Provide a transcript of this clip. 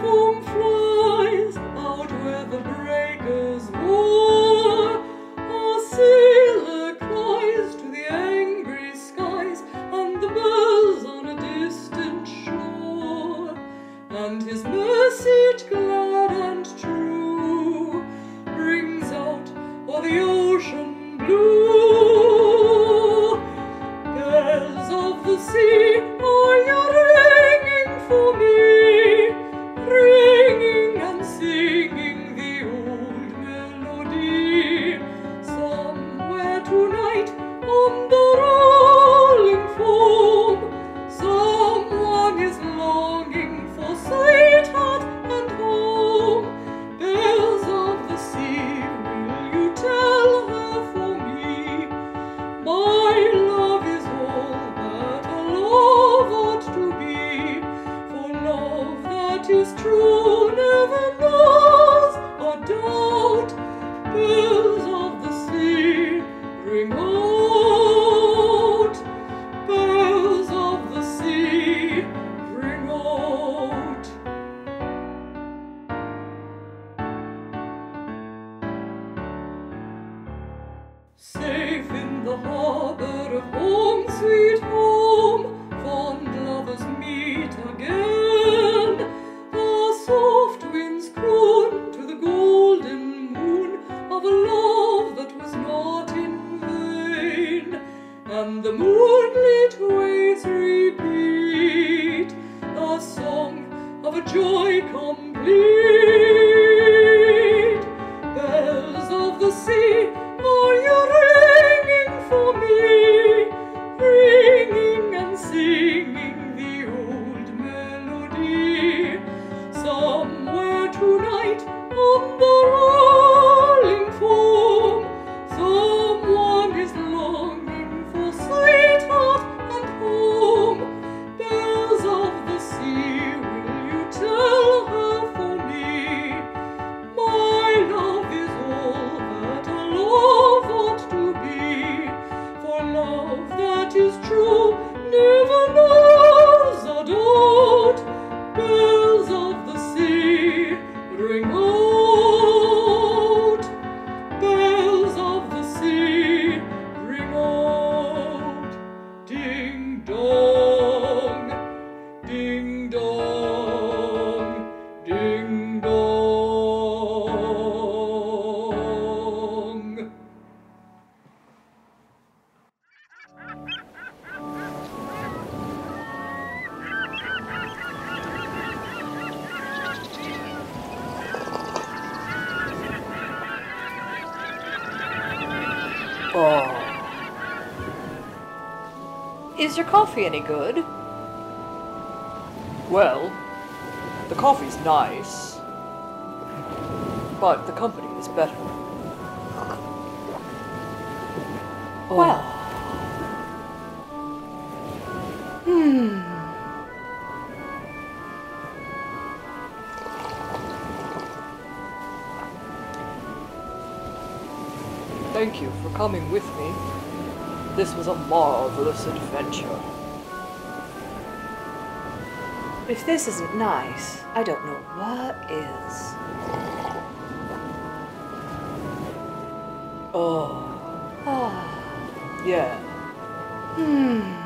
foam flies out where the breakers roar. Our sailor cries to the angry skies and the bells on a distant shore, and his message glad and true rings out o'er the ocean blue. Bells of the sea. Safe in the harbor of home, sweet home, fond lovers meet again. The soft winds croon to the golden moon of a love that was not in vain, and the moonlit Ringing Ding Is your coffee any good? Well, the coffee's nice, but the company is better. Oh, Well. Hmm. thank you for coming with me. This was a marvelous adventure. If this isn't nice, I don't know what is. Oh, Ah. yeah. Hmm.